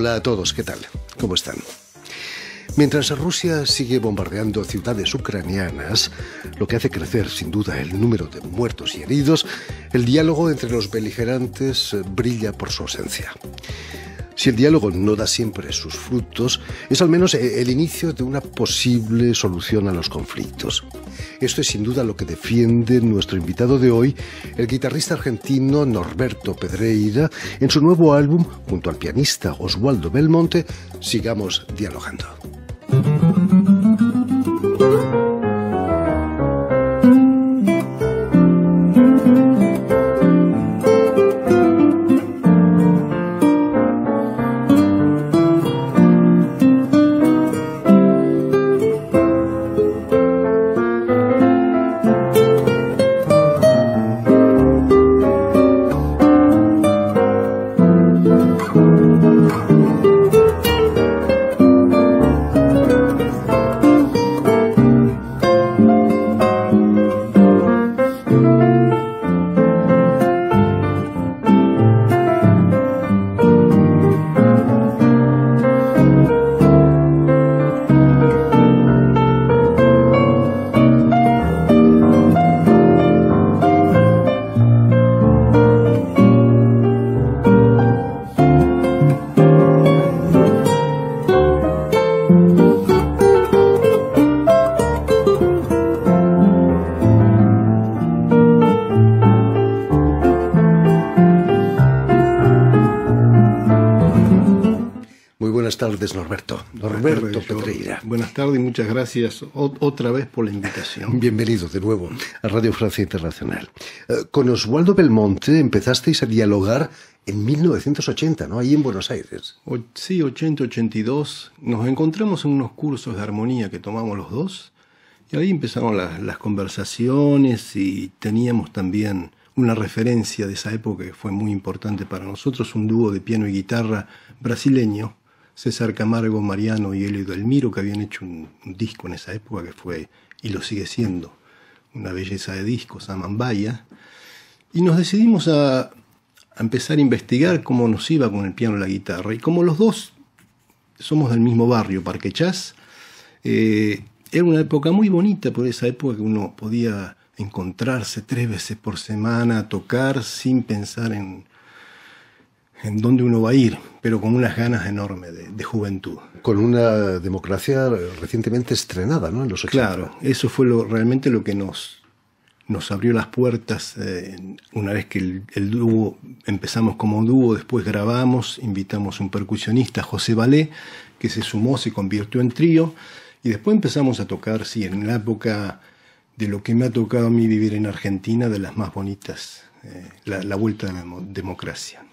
Hola a todos, ¿qué tal? ¿Cómo están? Mientras Rusia sigue bombardeando ciudades ucranianas, lo que hace crecer sin duda el número de muertos y heridos, el diálogo entre los beligerantes brilla por su ausencia. Si el diálogo no da siempre sus frutos, es al menos el inicio de una posible solución a los conflictos. Esto es sin duda lo que defiende nuestro invitado de hoy, el guitarrista argentino Norberto Pedreira, en su nuevo álbum, junto al pianista Oswaldo Belmonte, Sigamos dialogando. Tardes, Norberto. Norberto Pedreira. Buenas tardes y muchas gracias otra vez por la invitación. Bienvenido de nuevo a Radio Francia Internacional. Eh, con Oswaldo Belmonte empezasteis a dialogar en 1980, ¿no? Ahí en Buenos Aires. sí, 80-82. Nos encontramos en unos cursos de armonía que tomamos los dos y ahí empezaron las conversaciones y teníamos también una referencia de esa época que fue muy importante para nosotros, un dúo de piano y guitarra brasileño César Camargo, Mariano y Elio Delmiro, que habían hecho un, disco en esa época que fue, y lo sigue siendo, una belleza de disco, Samambaya, y nos decidimos a, empezar a investigar cómo nos iba con el piano y la guitarra. Y como los dos somos del mismo barrio, Parque Chas, eh, era una época muy bonita, por esa época que uno podía encontrarse tres veces por semana, tocar sin pensar en, en dónde uno va a ir, pero con unas ganas enormes de, juventud. Con una democracia recientemente estrenada, ¿no? En los 80. Claro, eso fue lo, realmente lo que nos, nos abrió las puertas. Eh, una vez que el, dúo, empezamos como dúo, después grabamos, invitamos a un percusionista, José Valé, que se sumó, se convirtió en trío, y después empezamos a tocar, sí, en la época de lo que me ha tocado a mí vivir en Argentina, de las más bonitas, eh, la, la vuelta de la democracia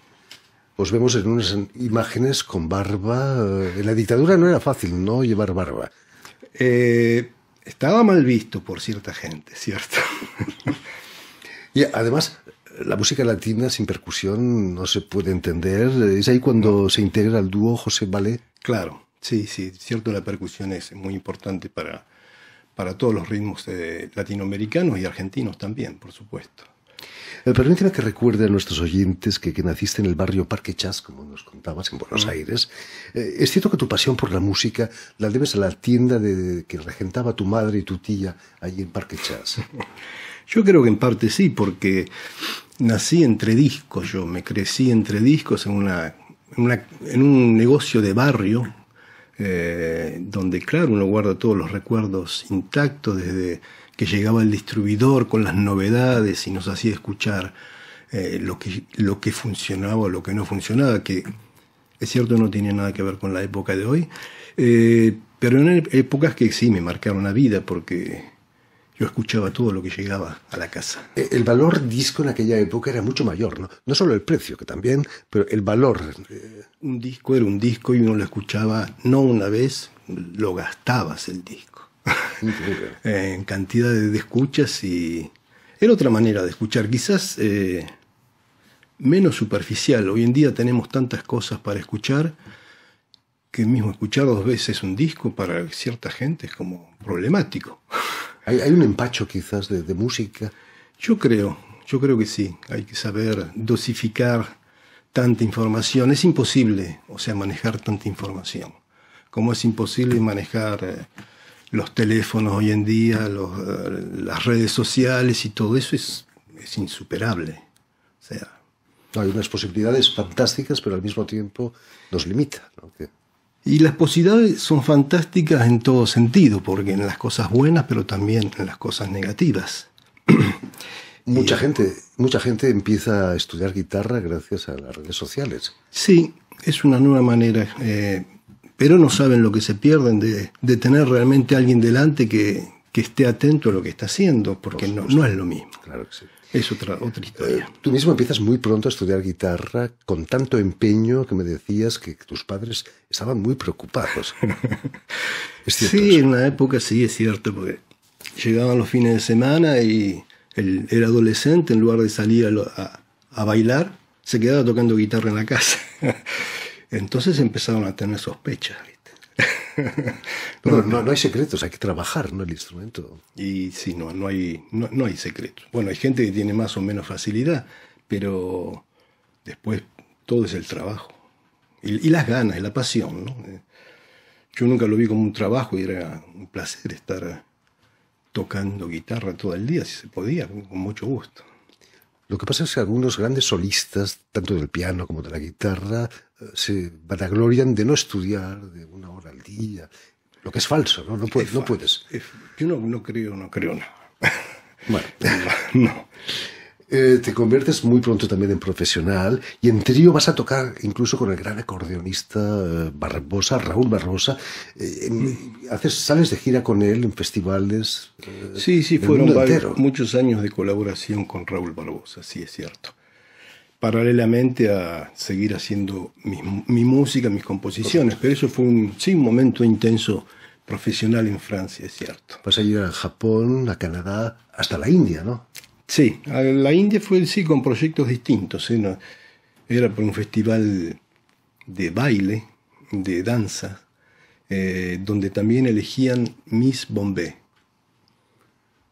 os vemos en unas imágenes con barba. En la dictadura no era fácil no llevar barba. Eh, estaba mal visto por cierta gente, ¿cierto? y además, la música latina sin percusión no se puede entender. Es ahí cuando se integra el dúo José Ballet. Claro, sí, sí, cierto, la percusión es muy importante para, para todos los ritmos latinoamericanos y argentinos también, por supuesto. Eh, permíteme que recuerde a nuestros oyentes que, naciste en el barrio Parque Chas, como nos contabas, en Buenos mm. Aires. Eh, es cierto que tu pasión por la música la debes a la tienda de, que regentaba tu madre y tu tía allí en Parque Chas. Yo creo que en parte sí, porque nací entre discos, yo me crecí entre discos en, una, en, un negocio de barrio, eh, donde claro, uno guarda todos los recuerdos intactos desde que llegaba el distribuidor con las novedades y nos hacía escuchar eh, lo, que, lo que funcionaba o lo que no funcionaba, que es cierto no tiene nada que ver con la época de hoy, eh, pero en épocas que sí me marcaron la vida porque yo escuchaba todo lo que llegaba a la casa. Eh, el valor disco en aquella época era mucho mayor, ¿no? No solo el precio, que también, pero el valor. Un disco era un disco y uno lo escuchaba no una vez, lo gastabas el disco. en cantidad de, escuchas y era otra manera de escuchar, quizás eh, menos superficial. Hoy en día tenemos tantas cosas para escuchar que mismo escuchar dos veces un disco para cierta gente es como problemático. ¿Hay, un empacho quizás de, música? Yo creo, yo creo que sí. Hay que saber dosificar tanta información. Es imposible, o sea, manejar tanta información. Como es imposible manejar eh, los teléfonos hoy en día, eh, las redes sociales y todo eso es, es insuperable. O sea, hay unas posibilidades fantásticas, pero al mismo tiempo nos limita. Y las posibilidades son fantásticas en todo sentido, porque en las cosas buenas, pero también en las cosas negativas. mucha gente, mucha gente empieza a estudiar guitarra gracias a las redes sociales. Sí, es una nueva manera, eh, pero no saben lo que se pierden de, tener realmente alguien delante que, esté atento a lo que está haciendo, porque no, no, es lo mismo. Claro que sí. Es otra, otra historia. Eh, tú mismo empiezas muy pronto a estudiar guitarra con tanto empeño que me decías que tus padres estaban muy preocupados. sí, en una época sí es cierto, porque llegaban los fines de semana y él era adolescente, en lugar de salir a, a bailar, se quedaba tocando guitarra en la casa. Entonces empezaron a tener sospechas. no, no, hay secretos, hay que trabajar ¿no? el instrumento. Y sí, no, no, hay, no, hay secretos. Bueno, hay gente que tiene más o menos facilidad, pero después todo es el trabajo. Y, las ganas, y la pasión. ¿no? Yo nunca lo vi como un trabajo y era un placer estar tocando guitarra todo el día, si se podía, con mucho gusto. Lo que pasa es que algunos grandes solistas, tanto del piano como de la guitarra, eh, se vanaglorian de no estudiar de una hora al día, lo que es falso, ¿no? No, puedes. no puedes. yo no, no, creo, no creo nada. Bueno, no. Eh, te conviertes muy pronto también en profesional y en trío vas a tocar incluso con el gran acordeonista eh, Barbosa, Raúl Barbosa. Eh, haces, sales de gira con él en festivales. sí, sí, fueron muchos años de colaboración con Raúl Barbosa, sí es cierto. Paralelamente a seguir haciendo mi, música, mis composiciones, pero eso fue un, sí, un momento intenso profesional en Francia, es cierto. Vas a ir a Japón, a Canadá, hasta la India, ¿no? Sí, la India fue sí con proyectos distintos. ¿eh? era por un festival de baile, de danza, eh, donde también elegían Miss Bombay.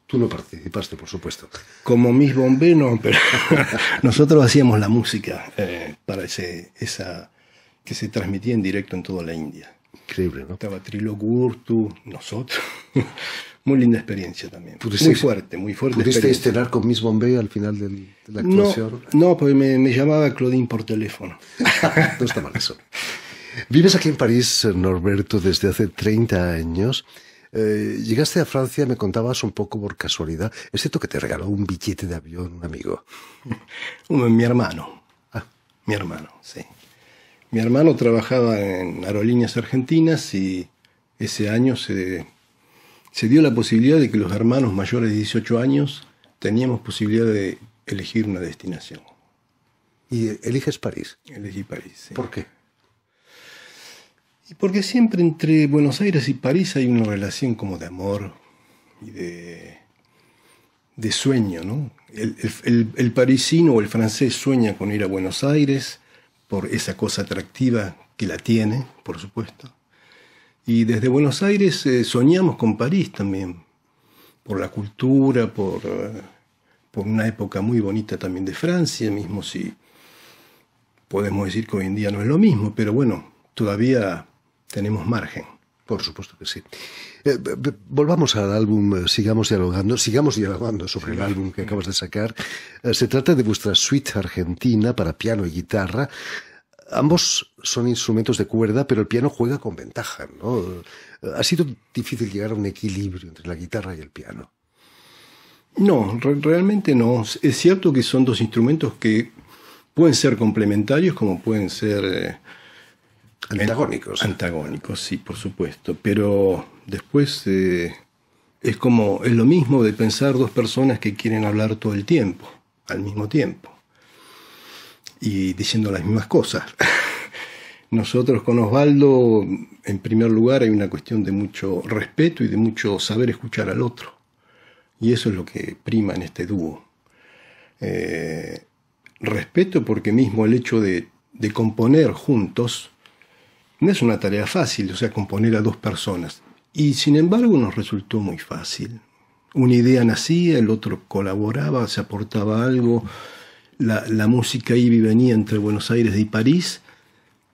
Tú no participaste, por supuesto. Como Miss Bombay no, pero nosotros hacíamos la música eh, para ese, esa que se transmitía en directo en toda la India. Increíble, ¿no? Estaba Trilo Gurtu, nosotros. muy linda experiencia también. Muy fuerte, muy fuerte. ¿Pudiste estrenar con Miss Bombay al final de la actuación? No, no porque me, llamaba Claudine por teléfono. no está mal eso. Vives aquí en París, Norberto, desde hace 30 años. Eh, llegaste a Francia, me contabas un poco por casualidad. Es cierto que te regaló un billete de avión un amigo. mi hermano. Ah. Mi hermano, sí. Mi hermano trabajaba en aerolíneas argentinas y ese año se se dio la posibilidad de que los hermanos mayores de 18 años teníamos posibilidad de elegir una destinación. ¿Y eliges París? Elegí París. ¿Por qué? Y porque siempre entre Buenos Aires y París hay una relación como de amor y de, de sueño, ¿no? El, el parisino o el francés sueña con ir a Buenos Aires por esa cosa atractiva que la tiene, por supuesto. Y desde Buenos Aires eh, soñamos con París también, por la cultura, por, eh, por una época muy bonita también de Francia, mismo si podemos decir que hoy en día no es lo mismo, pero bueno, todavía tenemos margen. Por supuesto que sí. Eh, volvamos al álbum, sigamos dialogando, sigamos dialogando sobre el álbum que acabas de sacar. se trata de vuestra suite argentina para piano y guitarra, Ambos son instrumentos de cuerda, pero el piano juega con ventaja. ¿no? Ha sido difícil llegar a un equilibrio entre la guitarra y el piano. No, realmente no. Es cierto que son dos instrumentos que pueden ser complementarios como pueden ser... Eh, antagónicos. Antagónicos, sí, por supuesto. Pero después eh, es como, es lo mismo de pensar dos personas que quieren hablar todo el tiempo, al mismo tiempo y diciendo las mismas cosas. Nosotros con Osvaldo, en primer lugar, hay una cuestión de mucho respeto y de mucho saber escuchar al otro. Y eso es lo que prima en este dúo. Eh, respeto porque mismo el hecho de, de componer juntos no es una tarea fácil, o sea, componer a dos personas. Y sin embargo nos resultó muy fácil. Una idea nacía, el otro colaboraba, se aportaba algo, la, música iba y venía entre Buenos Aires y París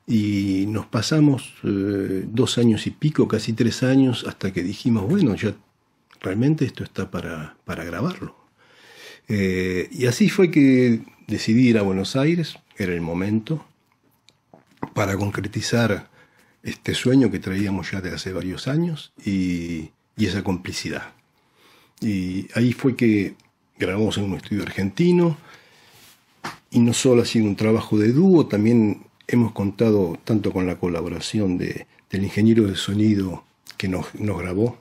y nos pasamos eh, dos años y pico, casi tres años, hasta que dijimos, bueno, ya realmente esto está para, para grabarlo. Eh, y así fue que decidí ir a Buenos Aires, era el momento, para concretizar este sueño que traíamos ya de hace varios años y, y esa complicidad. Y ahí fue que grabamos en un estudio argentino, y no solo ha sido un trabajo de dúo, también hemos contado tanto con la colaboración de, del ingeniero de sonido que nos, grabó,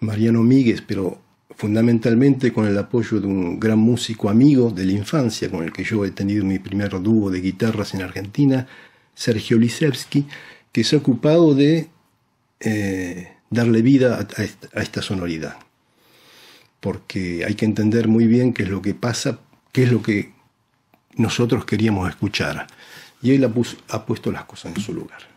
Mariano Míguez, pero fundamentalmente con el apoyo de un gran músico amigo de la infancia con el que yo he tenido mi primer dúo de guitarras en Argentina, Sergio Lisevsky, que se ha ocupado de eh, darle vida a, esta, sonoridad. Porque hay que entender muy bien qué es lo que pasa, qué es lo que nosotros queríamos escuchar. Y él ha puesto las cosas en su lugar.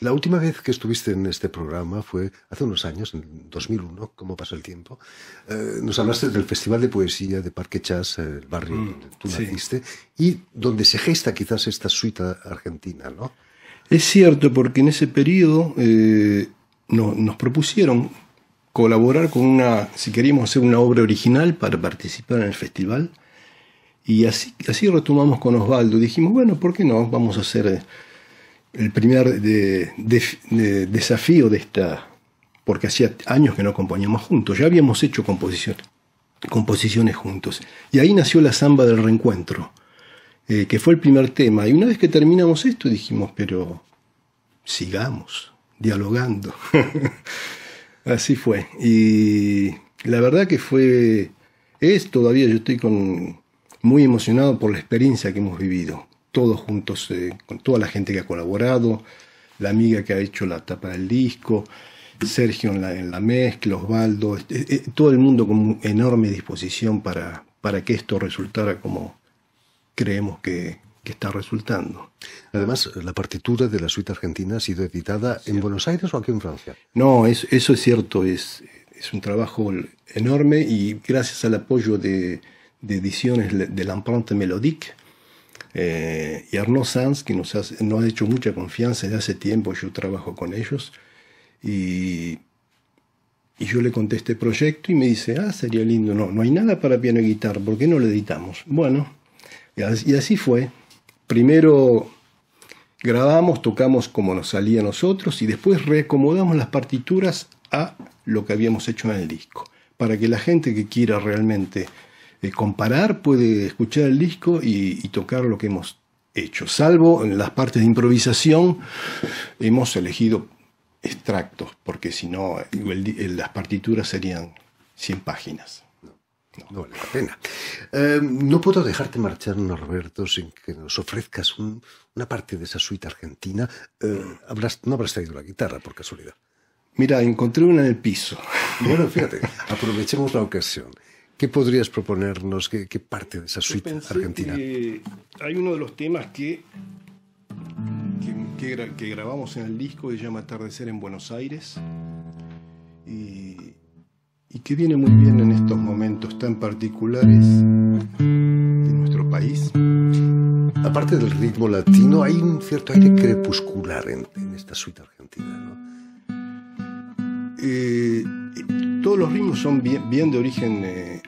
La última vez que estuviste en este programa fue hace unos años, en 2001, ¿cómo pasa el tiempo? Eh, nos hablaste del Festival de Poesía de Parque Chas, el barrio mm, donde tú naciste, y donde se gesta quizás esta suite argentina, ¿no? Es cierto, porque en ese periodo eh, nos propusieron colaborar con una, si queríamos hacer una obra original para participar en el festival, y así, así retomamos con Osvaldo. Dijimos, bueno, ¿por qué no? Vamos a hacer el primer desafío de esta, porque hacía años que no componíamos juntos, ya habíamos hecho composiciones, composiciones juntos. Y ahí nació la samba del reencuentro, eh, que fue el primer tema. Y una vez que terminamos esto dijimos, pero sigamos dialogando. Así fue. Y la verdad que fue, es todavía, yo estoy con, muy emocionado por la experiencia que hemos vivido todos juntos, eh, con toda la gente que ha colaborado, la amiga que ha hecho la tapa del disco, Sergio en la, en la mezcla, Osvaldo, este, eh, todo el mundo con enorme disposición para, para que esto resultara como creemos que, que está resultando. Además, la partitura de la suite argentina ha sido editada en Buenos Aires o aquí en Francia. No, es, eso es cierto, es, es un trabajo enorme y gracias al apoyo de, de ediciones de l'Empreinte Mélodique, eh, y Arnaud Sanz, que nos, ha hecho mucha confianza desde hace tiempo, yo trabajo con ellos, y, y yo le conté este proyecto y me dice, ah, sería lindo, no, no hay nada para piano y guitarra, ¿por qué no lo editamos? Bueno, y así fue. Primero grabamos, tocamos como nos salía a nosotros y después reacomodamos las partituras a lo que habíamos hecho en el disco, para que la gente que quiera realmente eh, comparar, puede escuchar el disco y, tocar lo que hemos hecho. Salvo en las partes de improvisación, hemos elegido extractos, porque si no, las partituras serían 100 páginas. No, vale la pena. Eh, no puedo dejarte marchar, Norberto, sin que nos ofrezcas una parte de esa suite argentina. Eh, no habrás traído la guitarra, por casualidad. Mira, encontré una en el piso. Bueno, fíjate, aprovechemos la ocasión. ¿Qué podrías proponernos? ¿Qué, parte de esa suite argentina? hay uno de los temas que, que, grabamos en el disco que se llama Atardecer en Buenos Aires y, que viene muy bien en estos momentos tan particulares de nuestro país. Aparte del ritmo latino, hay un cierto aire crepuscular en, esta suite argentina, ¿no? Eh, todos los ritmos son bien, de origen eh,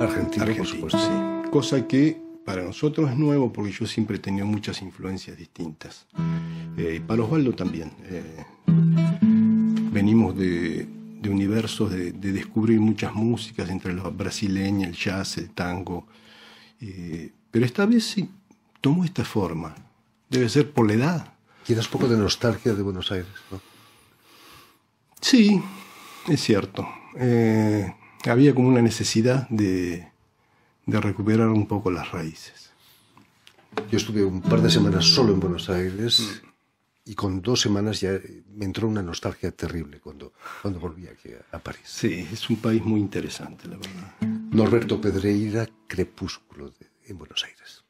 argentino, Sí. Cosa que para nosotros es nuevo porque yo siempre he tenido muchas influencias distintas. Eh, para Osvaldo también. Eh, venimos de, universos de, descubrir muchas músicas entre la brasileña, el jazz, el tango. pero esta vez sí tomó esta forma. Debe ser por la edad. Tienes poco de nostalgia de Buenos Aires, ¿no? Sí, es cierto. Eh, había como una necesidad de, recuperar un poco las raíces. Yo estuve un par de semanas solo en Buenos Aires mm. y con dos semanas ya me entró una nostalgia terrible cuando, cuando volví aquí a, París. Sí, es un país muy interesante, la verdad. Norberto Pedreira, Crepúsculo en Buenos Aires.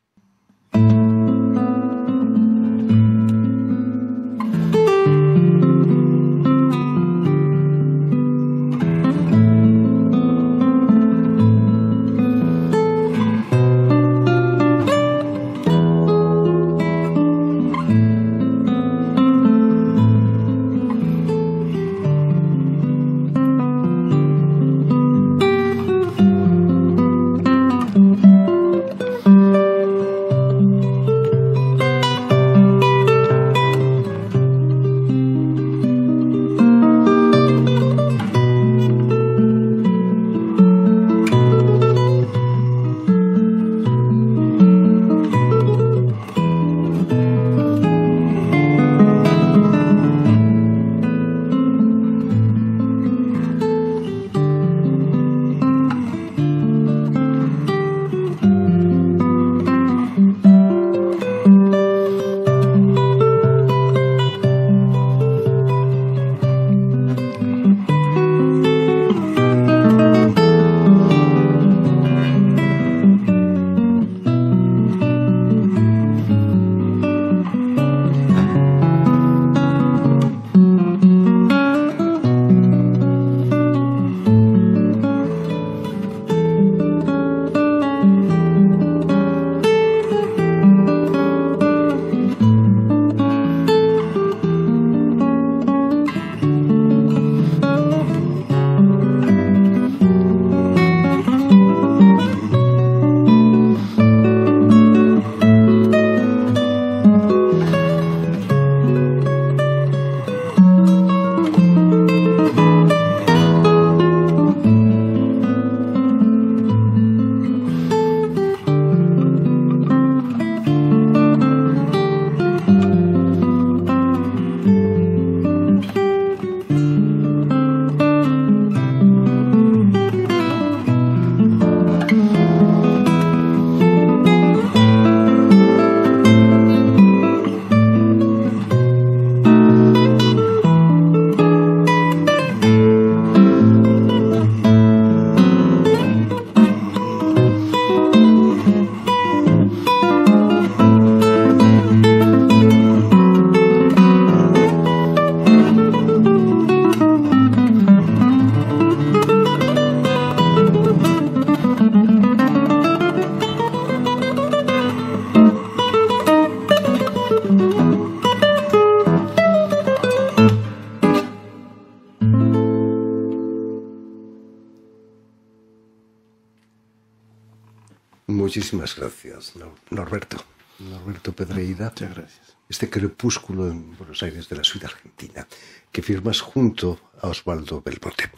Muchísimas gracias, Norberto. Norberto Pedreira. Muchas gracias. Este crepúsculo en Buenos Aires de la ciudad argentina, que firmas junto a Osvaldo Belmonte.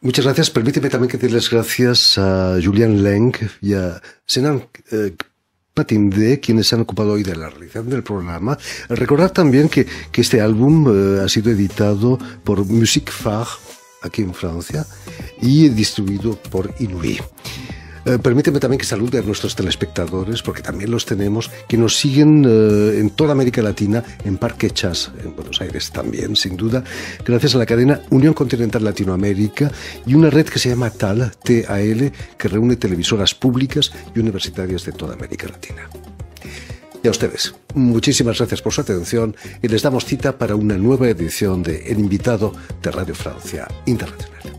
Muchas gracias. Permíteme también que te las gracias a Julian Leng y a Senan eh, Patinde, quienes han ocupado hoy de la realización del programa. Recordar también que, que este álbum eh, ha sido editado por Musique Phare, aquí en Francia, y distribuido por Inouï. Eh, permíteme también que salude a nuestros telespectadores, porque también los tenemos, que nos siguen eh, en toda América Latina, en Parque Chas, en Buenos Aires también, sin duda, gracias a la cadena Unión Continental Latinoamérica y una red que se llama TAL, TAL, que reúne televisoras públicas y universitarias de toda América Latina. Y a ustedes, muchísimas gracias por su atención y les damos cita para una nueva edición de El invitado de Radio Francia Internacional.